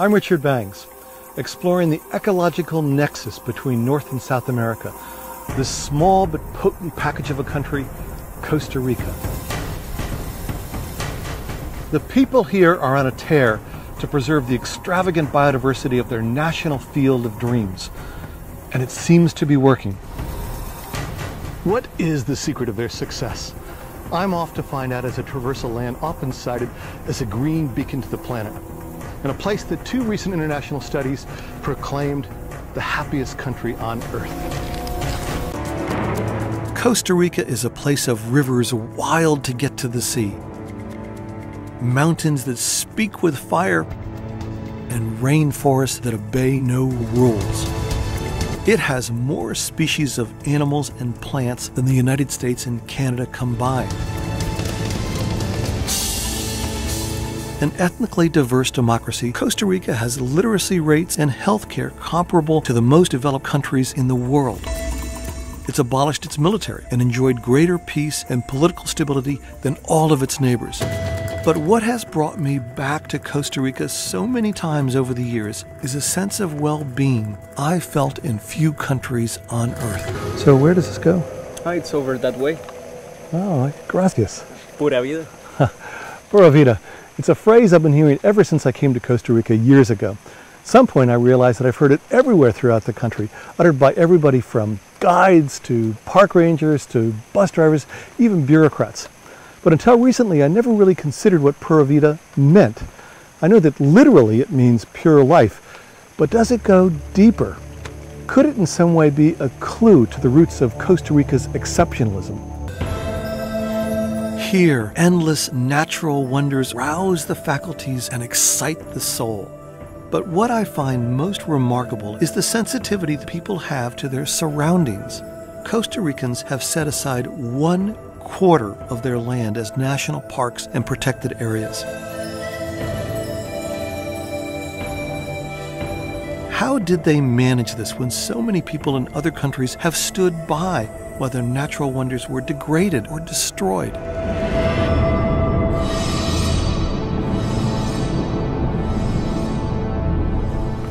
I'm Richard Bangs, exploring the ecological nexus between North and South America, this small but potent package of a country, Costa Rica. The people here are on a tear to preserve the extravagant biodiversity of their national field of dreams, and it seems to be working. What is the secret of their success? I'm off to find out as I traverse a land often cited as a green beacon to the planet, and a place that two recent international studies proclaimed the happiest country on earth. Costa Rica is a place of rivers wild to get to the sea, mountains that speak with fire, and rainforests that obey no rules. It has more species of animals and plants than the United States and Canada combined. An ethnically diverse democracy, Costa Rica has literacy rates and healthcare comparable to the most developed countries in the world. It's abolished its military and enjoyed greater peace and political stability than all of its neighbors. But what has brought me back to Costa Rica so many times over the years is a sense of well being I felt in few countries on earth. So, where does this go? Ah, it's over that way. Oh, gracias. Pura vida. Pura vida. It's a phrase I've been hearing ever since I came to Costa Rica years ago. At some point, I realized that I've heard it everywhere throughout the country, uttered by everybody from guides to park rangers to bus drivers, even bureaucrats. But until recently, I never really considered what Pura Vida meant. I know that literally it means pure life, but does it go deeper? Could it in some way be a clue to the roots of Costa Rica's exceptionalism? Here, endless natural wonders rouse the faculties and excite the soul. But what I find most remarkable is the sensitivity that people have to their surroundings. Costa Ricans have set aside one quarter of their land as national parks and protected areas. How did they manage this when so many people in other countries have stood by while their natural wonders were degraded or destroyed?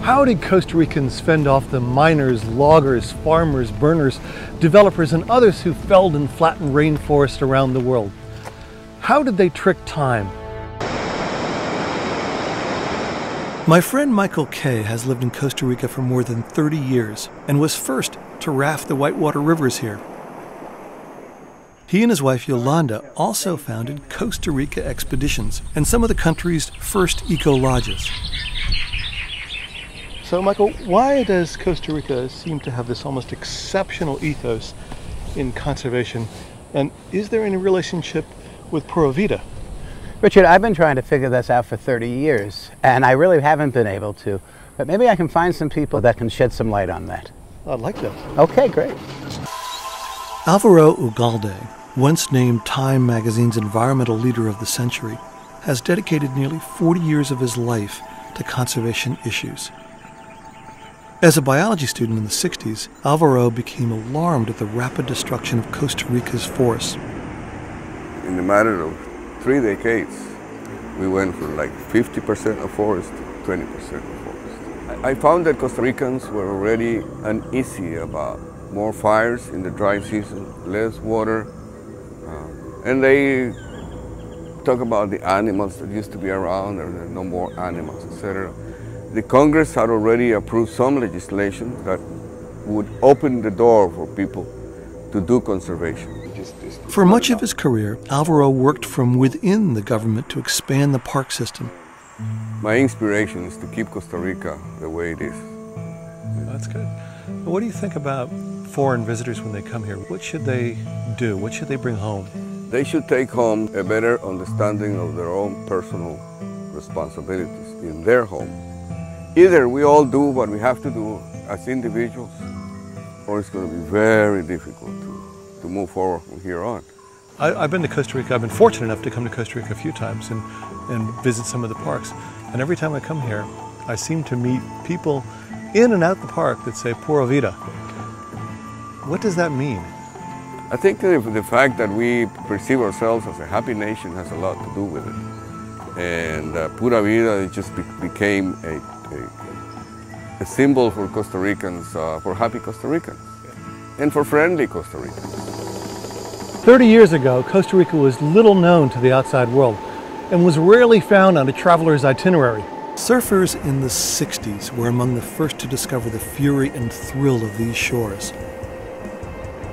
How did Costa Ricans fend off the miners, loggers, farmers, burners, developers, and others who felled and flattened rainforests around the world? How did they trick time? My friend Michael Kaye has lived in Costa Rica for more than 30 years and was first to raft the Whitewater Rivers here. He and his wife Yolanda also founded Costa Rica Expeditions and some of the country's first eco lodges. So, Michael, why does Costa Rica seem to have this almost exceptional ethos in conservation? And is there any relationship with Pura Vida? Richard, I've been trying to figure this out for 30 years, and I really haven't been able to. But maybe I can find some people that can shed some light on that. I'd like that. Okay, great. Alvaro Ugalde, once named Time magazine's environmental leader of the century, has dedicated nearly 40 years of his life to conservation issues. As a biology student in the 60s, Alvaro became alarmed at the rapid destruction of Costa Rica's forests. In a matter of three decades, we went from like 50% of forest to 20% of forest. I found that Costa Ricans were already uneasy about more fires in the dry season, less water, uh, and they talk about the animals that used to be around, there are no more animals, etc. The Congress had already approved some legislation that would open the door for people to do conservation. For much of his career, Alvaro worked from within the government to expand the park system. My inspiration is to keep Costa Rica the way it is. That's good. What do you think about foreign visitors when they come here? What should they do? What should they bring home? They should take home a better understanding of their own personal responsibilities in their home either we all do what we have to do as individuals, or it's going to be very difficult to, to move forward from here on. I, have been to Costa Rica. I've been fortunate enough to come to Costa Rica a few times and, and visit some of the parks. And every time I come here, I seem to meet people in and out the park that say Pura Vida. What does that mean? I think the fact that we perceive ourselves as a happy nation has a lot to do with it. And uh, Pura Vida it just be- became a, a, a, symbol for Costa Ricans, uh, for happy Costa Ricans, and for friendly Costa Ricans. 30 years ago, Costa Rica was little known to the outside world and was rarely found on a traveler's itinerary. Surfers in the 60s were among the first to discover the fury and thrill of these shores.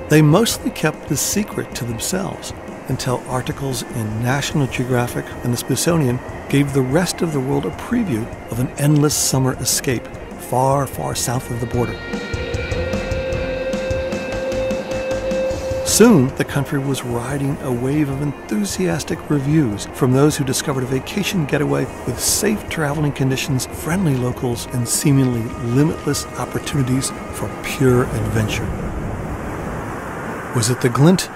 They mostly kept the secret to themselves until articles in National Geographic and the Smithsonian gave the rest of the world a preview of an endless summer escape far, far south of the border. Soon, the country was riding a wave of enthusiastic reviews from those who discovered a vacation getaway with safe traveling conditions, friendly locals, and seemingly limitless opportunities for pure adventure. Was it the glint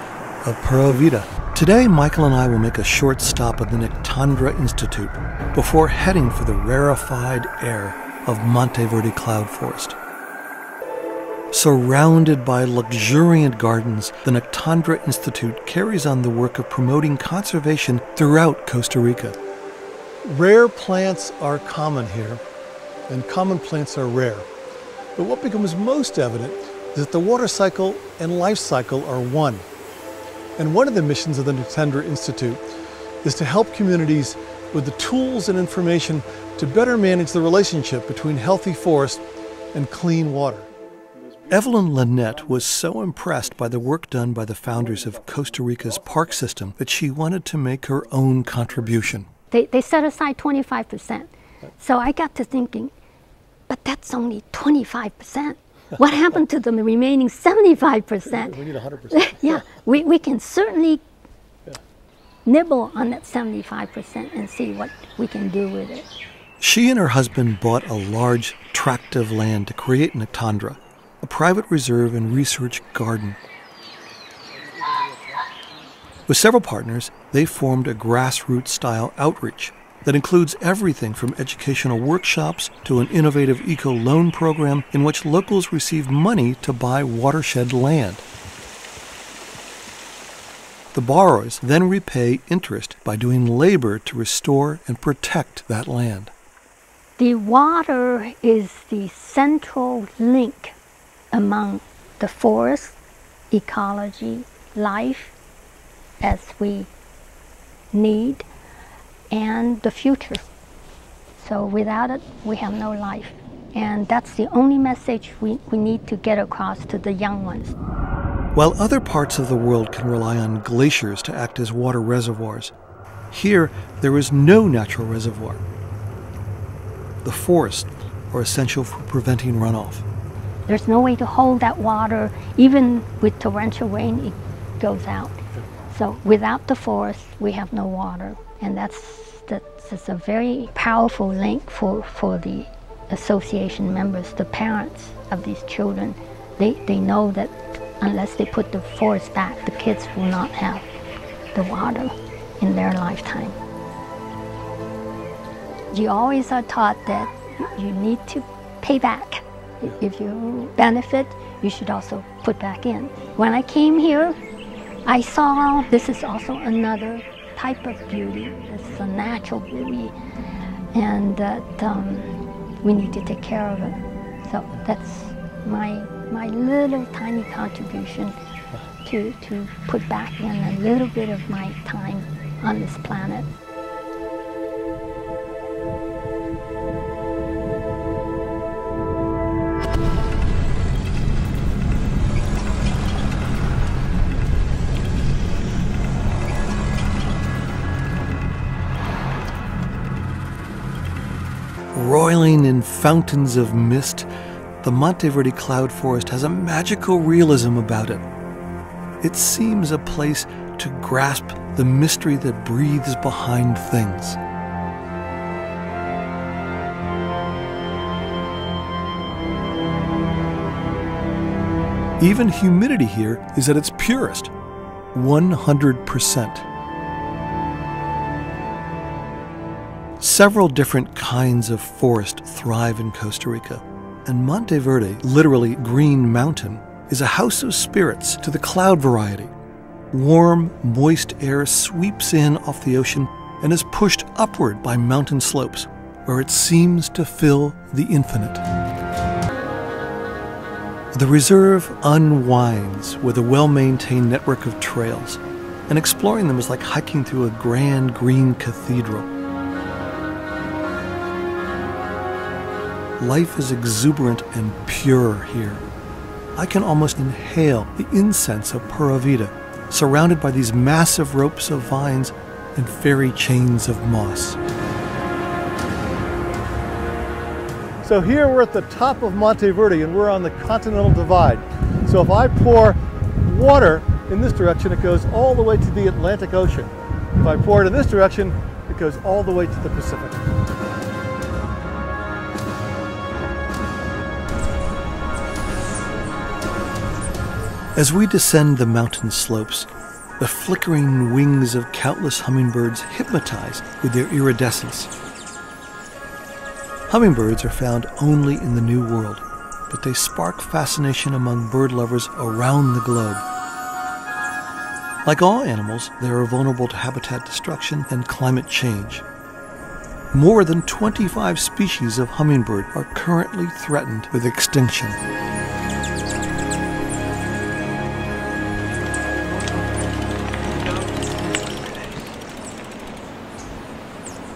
of Pura Vida? Today, Michael and I will make a short stop at the Nectandra Institute before heading for the rarefied air of Monteverde Cloud Forest. Surrounded by luxuriant gardens, the Nectandra Institute carries on the work of promoting conservation throughout Costa Rica. Rare plants are common here, and common plants are rare. But what becomes most evident is that the water cycle and life cycle are one. And one of the missions of the Nectandra Institute is to help communities with the tools and information to better manage the relationship between healthy forest and clean water. Evelyn Lynette was so impressed by the work done by the founders of Costa Rica's park system that she wanted to make her own contribution. They, they set aside 25%. So I got to thinking, but that's only 25%. What happened to the remaining 75%? We need 100%. yeah, we, we can certainly nibble on that 75% and see what we can do with it. She and her husband bought a large tract of land to create Nectandra, a private reserve and research garden. With several partners, they formed a grassroots style outreach that includes everything from educational workshops to an innovative eco loan program in which locals receive money to buy watershed land. The borrowers then repay interest by doing labor to restore and protect that land. The water is the central link among the forest, ecology, life as we need, and the future. So without it, we have no life. And that's the only message we, we need to get across to the young ones. While other parts of the world can rely on glaciers to act as water reservoirs, here there is no natural reservoir. The forests are essential for preventing runoff. There's no way to hold that water. Even with torrential rain, it goes out. So without the forest, we have no water. And that's, that's, a very powerful link for, for the association members, the parents of these children. They, they know that unless they put the forest back, the kids will not have the water in their lifetime. You always are taught that you need to pay back. If you benefit, you should also put back in. When I came here, I saw this is also another type of beauty. Is a natural beauty, and that um, we need to take care of it. So that's my my little tiny contribution to to put back in a little bit of my time on this planet. Roiling in fountains of mist, the Monteverde cloud forest has a magical realism about it. It seems a place to grasp the mystery that breathes behind things. Even humidity here is at its purest 100%. Several different kinds of forest thrive in Costa Rica, and Monteverde, literally Green Mountain, is a house of spirits to the cloud variety. Warm, moist air sweeps in off the ocean and is pushed upward by mountain slopes, where it seems to fill the infinite. The reserve unwinds with a well maintained network of trails, and exploring them is like hiking through a grand green cathedral. Life is exuberant and pure here. I can almost inhale the incense of Pura Vida, surrounded by these massive ropes of vines and fairy chains of moss. So here we're at the top of Monteverde and we're on the Continental Divide. So if I pour water in this direction, it goes all the way to the Atlantic Ocean. If I pour it in this direction, it goes all the way to the Pacific. As we descend the mountain slopes, the flickering wings of countless hummingbirds hypnotize with their iridescence. Hummingbirds are found only in the New World, but they spark fascination among bird lovers around the globe. Like all animals, they are vulnerable to habitat destruction and climate change. More than 25 species of hummingbird are currently threatened with extinction.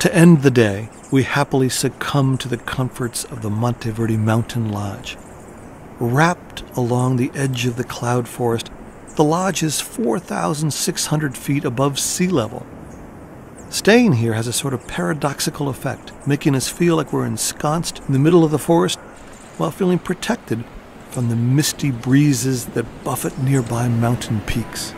To end the day, we happily succumb to the comforts of the Monteverde Mountain Lodge. Wrapped along the edge of the cloud forest, the lodge is 4,600 feet above sea level. Staying here has a sort of paradoxical effect, making us feel like we're ensconced in the middle of the forest while feeling protected from the misty breezes that buffet nearby mountain peaks.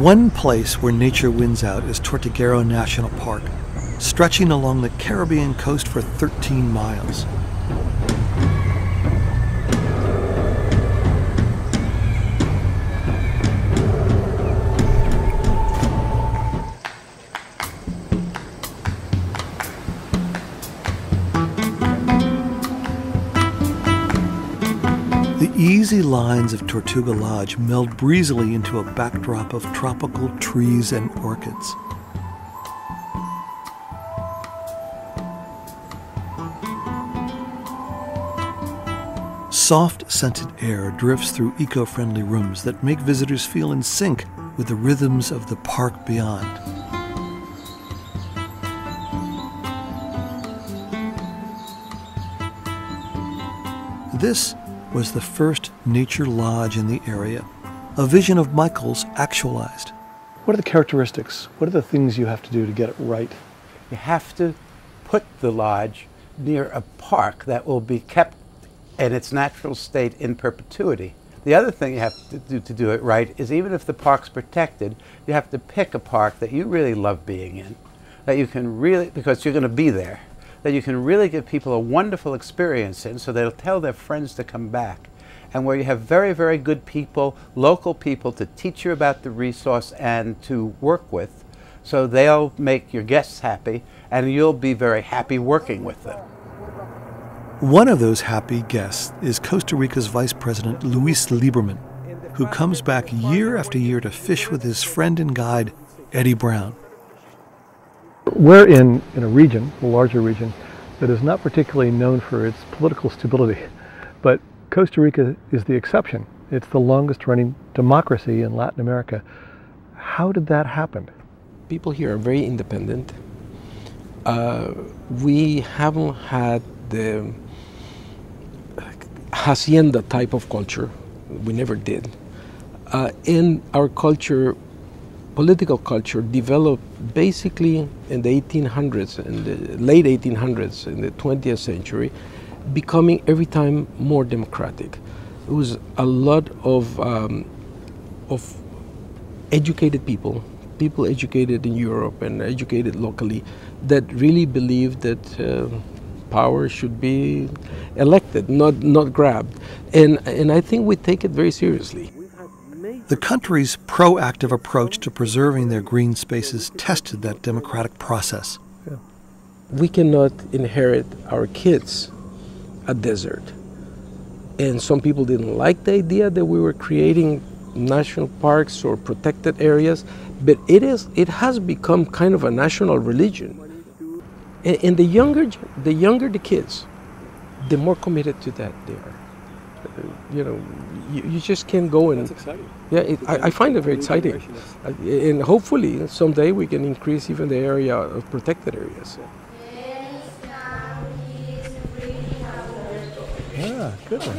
One place where nature wins out is Tortuguero National Park, stretching along the Caribbean coast for 13 miles. Easy lines of Tortuga Lodge meld breezily into a backdrop of tropical trees and orchids. Soft scented air drifts through eco friendly rooms that make visitors feel in sync with the rhythms of the park beyond. This was the first nature lodge in the area, a vision of Michael's actualized. What are the characteristics? What are the things you have to do to get it right? You have to put the lodge near a park that will be kept in its natural state in perpetuity. The other thing you have to do to do it right is even if the park's protected, you have to pick a park that you really love being in, that you can really, because you're going to be there, that you can really give people a wonderful experience in so they'll tell their friends to come back. And where you have very, very good people, local people to teach you about the resource and to work with, so they'll make your guests happy and you'll be very happy working with them. One of those happy guests is Costa Rica's Vice President Luis Liberman, who comes back year after year to fish with his friend and guide, Eddie Brown. We're in, in a region, a larger region, that is not particularly known for its political stability, but Costa Rica is the exception. It's the longest running democracy in Latin America. How did that happen? People here are very independent. Uh, we haven't had the hacienda type of culture. We never did. Uh, and our culture, political culture, developed basically in the 1800s, in the late 1800s, in the 20th century, becoming every time more democratic. It was a lot of um, of educated people, people educated in Europe and educated locally, that really believed that. Uh, power should be elected, not, not grabbed. And, and I think we take it very seriously. The country's proactive approach to preserving their green spaces tested that democratic process. Yeah. We cannot inherit our kids a desert. And some people didn't like the idea that we were creating national parks or protected areas, but it is it has become kind of a national religion. And, and the younger the younger the kids, the more committed to that they are. You know, you, you just can't go and. That's exciting. Yeah, it, I, I find it very exciting, Uh, and hopefully someday we can increase even the area of protected areas. Yeah, good one.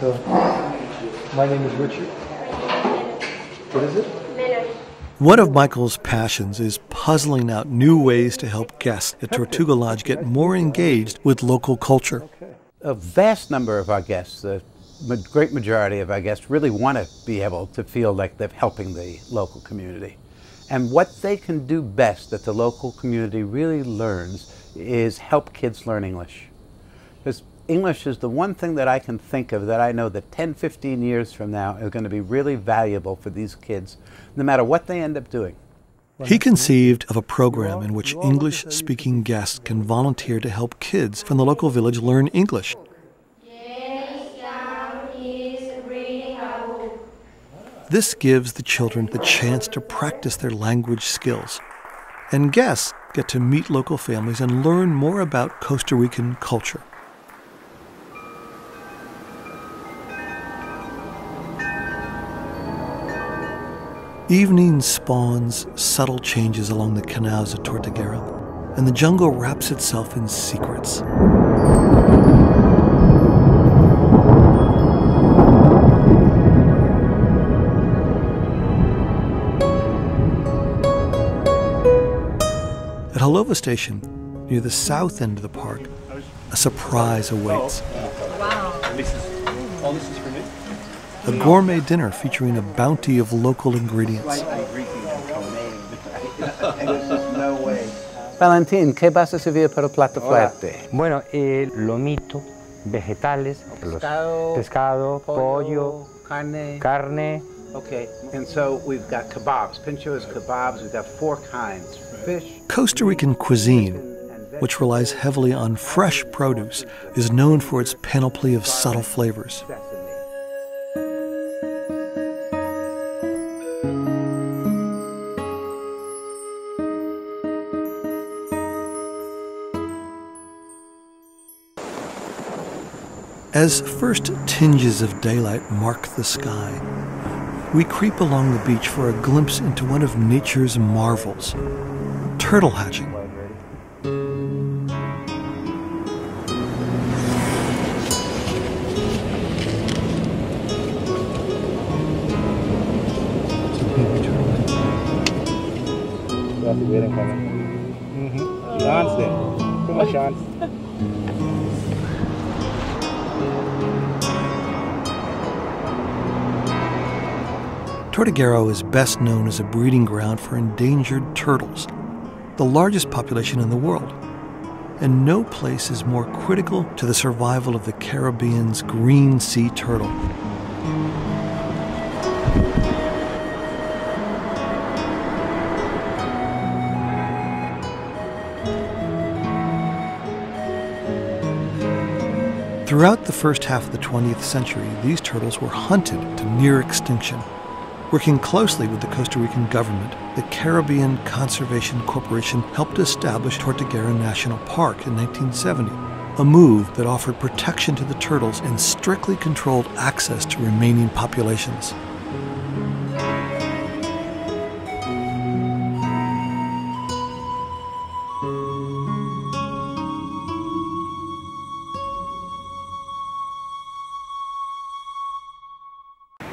So, my name is Richard. What is it? One of Michael's passions is puzzling out new ways to help guests at Tortuga Lodge get more engaged with local culture. A vast number of our guests, the ma- great majority of our guests, really want to be able to feel like they're helping the local community. And what they can do best that the local community really learns is help kids learn English. Because English is the one thing that I can think of that I know that 10, 15 years from now is going to be really valuable for these kids, no matter what they end up doing. He conceived of a program in which English speaking guests can volunteer to help kids from the local village learn English. This gives the children the chance to practice their language skills. And guests get to meet local families and learn more about Costa Rican culture. Evening spawns subtle changes along the canals of Tortuguero, and the jungle wraps itself in secrets. At Jalova Station, near the south end of the park, a surprise awaits. A gourmet dinner featuring a bounty of local ingredients. Valentín, ¿qué vas a servir para el plato fuerte? Bueno, el lomito, vegetales, Pescado, pescado, pollo, carne. carne, Okay, and so we've got kebabs. pinchos, kebabs. We've got four kinds: fish, Costa Rican cuisine, which relies heavily on fresh produce, is known for its panoply of subtle flavors. As first tinges of daylight mark the sky, we creep along the beach for a glimpse into one of nature's marvels. Turtle hatching. Tortuguero is best known as a breeding ground for endangered turtles, the largest population in the world. And no place is more critical to the survival of the Caribbean's green sea turtle. Throughout the first half of the 20th century, these turtles were hunted to near extinction. Working closely with the Costa Rican government, the Caribbean Conservation Corporation helped establish Tortuguero National Park in 1970, a move that offered protection to the turtles and strictly controlled access to remaining populations.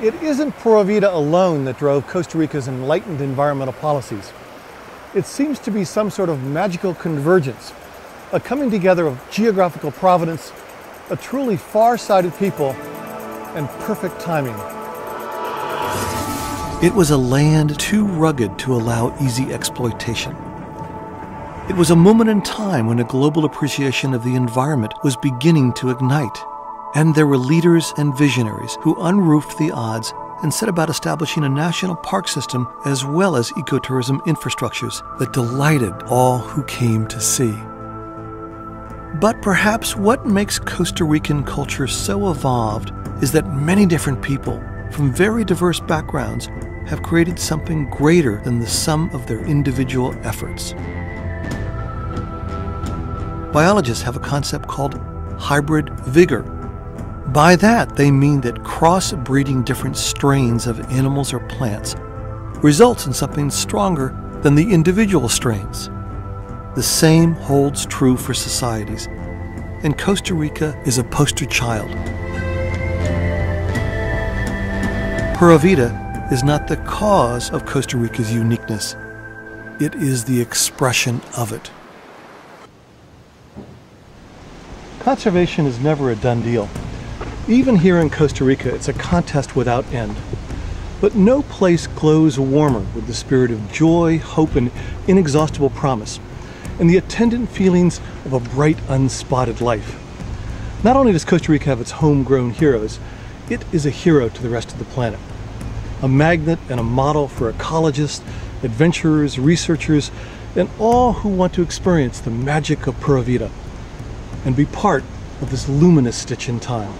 It isn't Pura Vida alone that drove Costa Rica's enlightened environmental policies. It seems to be some sort of magical convergence, a coming together of geographical providence, a truly far sighted people, and perfect timing. It was a land too rugged to allow easy exploitation. It was a moment in time when a global appreciation of the environment was beginning to ignite. And there were leaders and visionaries who unroofed the odds and set about establishing a national park system as well as ecotourism infrastructures that delighted all who came to see. But perhaps what makes Costa Rican culture so evolved is that many different people from very diverse backgrounds have created something greater than the sum of their individual efforts. Biologists have a concept called hybrid vigor. By that, they mean that cross-breeding different strains of animals or plants results in something stronger than the individual strains. The same holds true for societies, and Costa Rica is a poster child. Pura Vida is not the cause of Costa Rica's uniqueness, it is the expression of it. Conservation is never a done deal. Even here in Costa Rica, it's a contest without end. But no place glows warmer with the spirit of joy, hope, and inexhaustible promise, and the attendant feelings of a bright, unspotted life. Not only does Costa Rica have its homegrown heroes, it is a hero to the rest of the planet. A magnet and a model for ecologists, adventurers, researchers, and all who want to experience the magic of Pura Vida and be part of this luminous stitch in time.